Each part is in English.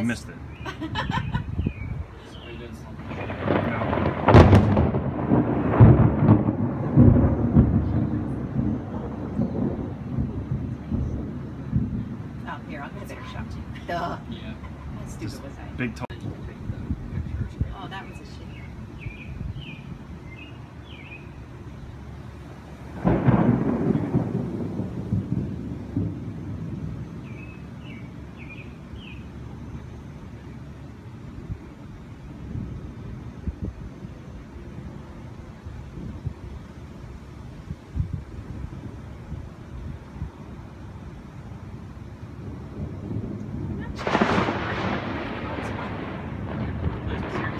I missed it. Somebody did. Oh, here, I'll get a better shot too. Duh. How stupid Just was I? Big toe. Take the pictures right Oh, that was a shit.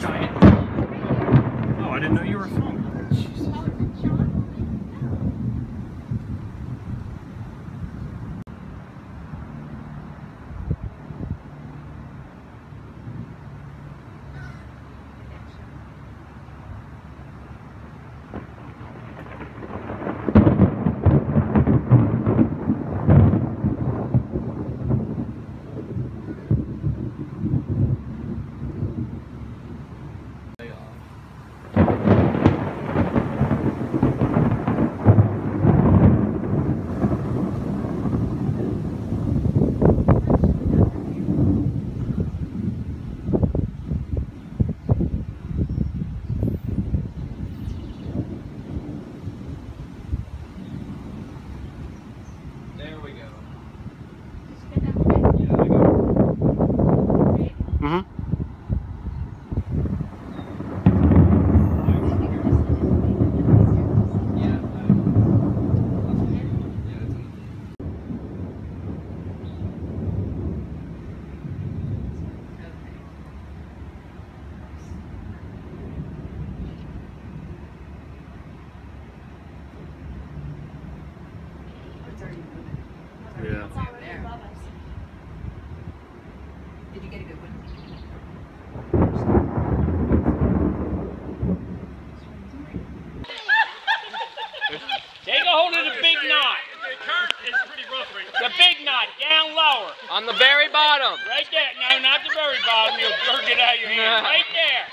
Giant. Oh, I didn't know you were. Way 30 Yeah. It's already there. above us. Did you get a good one? Take a hold of the big knot. The big knot, down lower. On the very bottom. Right there. No, not the very bottom. You'll jerk it out of your hand. Right there.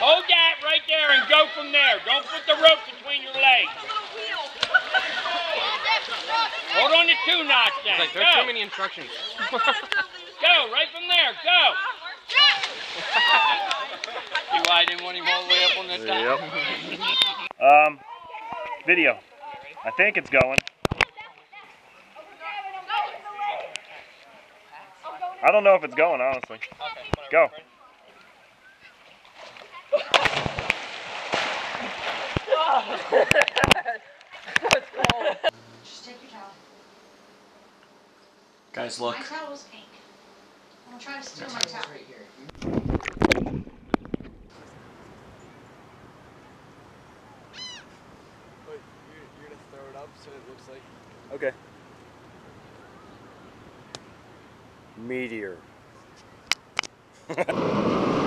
Hold that right there and go from there. Don't put the rope between your legs. Hold on to two knots then. Like there's too many instructions. Go, right from there. Go. See why I didn't want him all the way up on the top? Um, video. I think it's going. I don't know if it's going, honestly. Go. Just take your towel. Guys, look. My towel's pink. I'm gonna try to steal my towel. Wait, you're, you're gonna throw it up so it looks like. Okay. Meteor.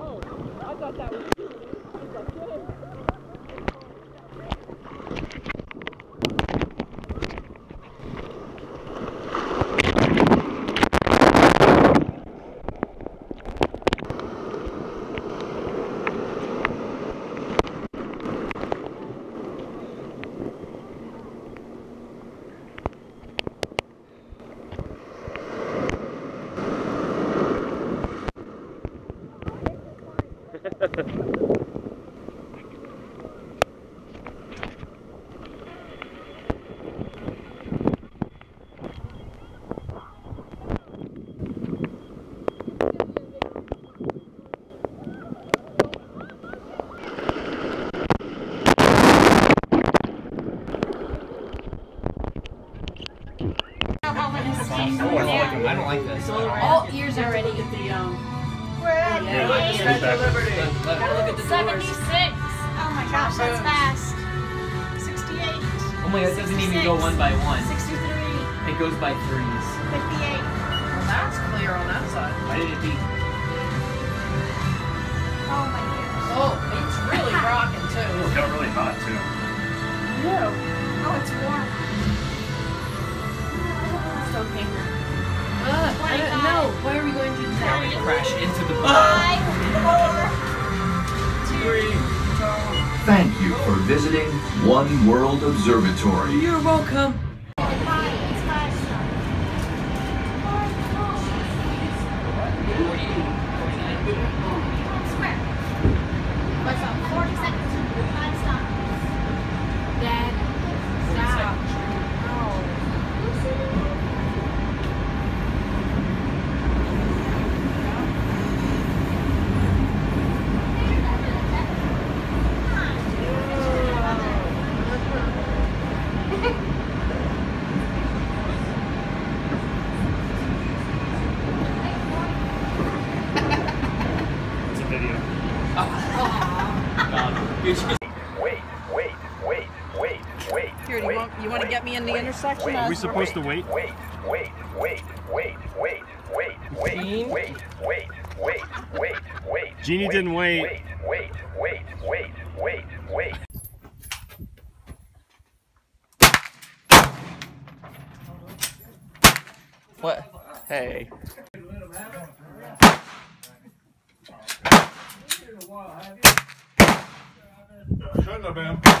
I don't like this. All ears already. The, um, Seventy-six. Oh my gosh, that's fast. Sixty-eight. Oh my god, it doesn't even go one by one. Sixty-three. It goes by threes. Fifty-eight. well, that's clear on that side. Why did it beep? Oh my ears. Oh, it's really rocking too. It got really hot too. Oh, it's warm. It's okay Why are we going to do Now we crash into the Five, four, Three. Thank you for visiting One World Observatory. You're welcome. five. It's five star. Square. What's up? 40 seconds. Five stop. Dad, stop. It's a video. God. You're just Wait, wait, wait, wait, wait. Here, do you want, you want to get me in the intersection? Are we as- supposed to wait? Wait, wait, wait, wait, wait, wait, wait, Gene? wait, wait, wait, wait, wait. Jeannie didn't wait. Wait, wait, wait, wait, wait, wait. What? Hey. Shouldn't have been.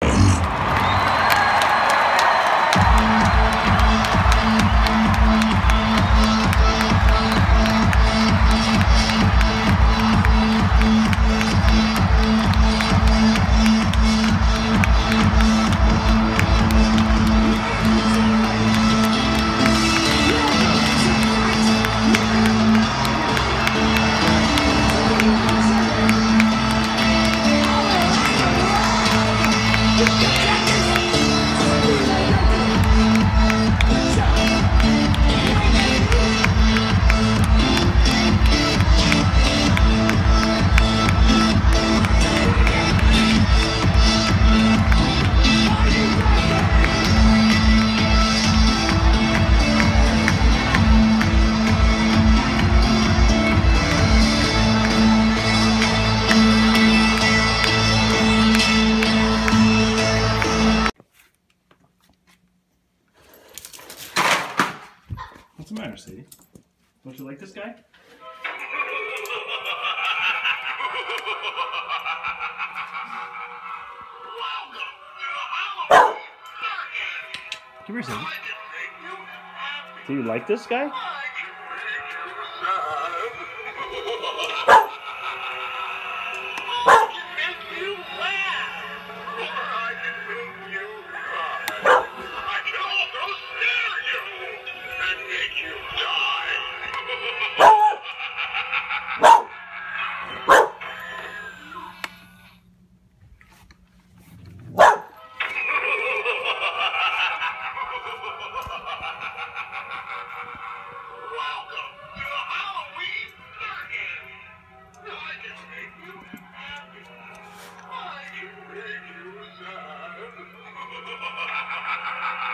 What's the matter, Sadie? Don't you like this guy? Come here, Sadie. Do you like this guy? Ha ha ha ha!